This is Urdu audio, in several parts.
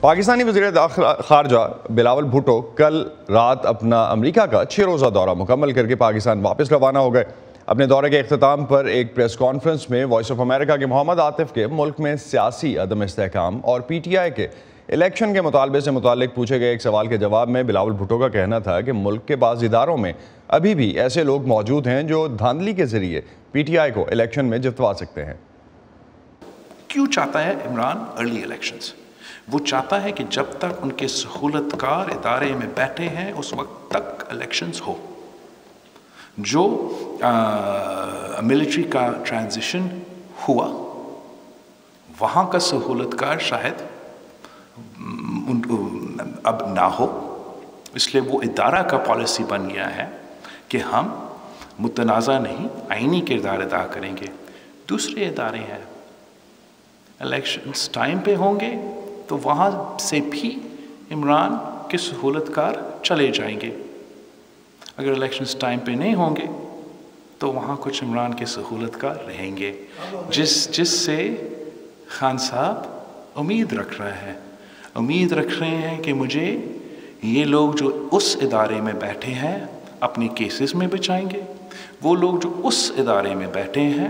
پاکستانی وزیر خارجہ بلاول بھٹو کل رات اپنا امریکہ کا چھ روزہ دورہ مکمل کر کے پاکستان واپس روانہ ہو گئے۔ اپنے دورے کے اختتام پر ایک پریس کانفرنس میں وائس آف امریکہ کے محمد عاطف کے ملک میں سیاسی عدم استحکام اور پی ٹی آئی کے الیکشن کے مطالبے سے متعلق پوچھے گئے۔ ایک سوال کے جواب میں بلاول بھٹو کا کہنا تھا کہ ملک کے بعض اداروں میں ابھی بھی ایسے لوگ موجود ہیں جو دھاندلی کے ذریعے پی ٹی آئی کو الیکشن میں جتوا سکتے ہیں۔ کیوں چاہتا ہے عمران ارلی الیکشنز وہ چاہتا ہے کہ جب تک ان کے سہولت کار ادارے میں بیٹھے ہیں، اس وقت تک الیکشنز ہو۔ جو ملٹری کا ٹرانزیشن ہوا، وہاں کا سہولت کار شاید اب نہ ہو۔ اس لیے وہ ادارہ کا پالیسی بن گیا ہے کہ ہم متنازع نہیں، آئینی کردار ادا کریں گے۔ دوسرے ادارے ہیں الیکشنز ٹائم پہ ہوں گے۔ تو وہاں سے بھی عمران کے سہولت کار چلے جائیں گے؟ اگر الیکشنز ٹائم پہ نہیں ہوں گے، تو وہاں کچھ عمران کے سہولت کار رہیں گے، جس جس سے خان صاحب امید رکھ رہا ہے امید رکھ رہے ہیں کہ مجھے یہ لوگ جو اس ادارے میں بیٹھے ہیں اپنی کیسز میں بچائیں گے۔ وہ لوگ جو اس ادارے میں بیٹھے ہیں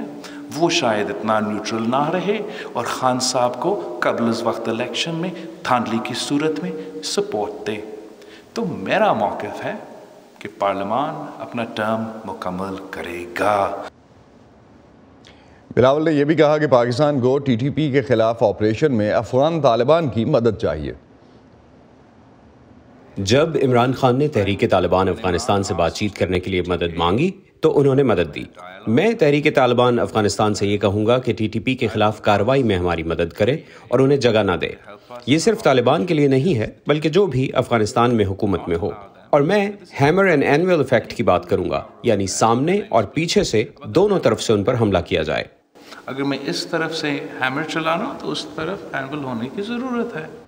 وہ شاید اتنا نیوٹرل نہ رہے اور خان صاحب کو قبل از وقت الیکشن میں تھانڈلی کی صورت میں سپورٹ دے۔ تو میرا موقف ہے کہ پارلیمان اپنا ٹرم مکمل کرے گا۔ بلاول نے یہ بھی کہا کہ پاکستان کو ٹی ٹی پی کے خلاف آپریشن میں افغان طالبان کی مدد چاہیے۔ جب عمران خان نے تحریک طالبان افغانستان سے بات چیت کرنے کے لیے مدد مانگی تو انہوں نے مدد دی۔ میں تحریک طالبان افغانستان سے یہ کہوں گا کہ ٹی ٹی پی کے خلاف کاروائی میں ہماری مدد کرے اور انہیں جگہ نہ دے۔ یہ صرف طالبان کے لیے نہیں ہے، بلکہ جو بھی افغانستان میں حکومت میں ہو۔ اور میں ہیمر اینڈ اینویل افیکٹ کی بات کروں گا یعنی سامنے اور پیچھے سے دونوں طرف سے ان پر حملہ کیا جائے۔ اگر میں اس طرف سے ہیمر چلانا تو اس طرف اینول ہونے کی ضرورت ہے۔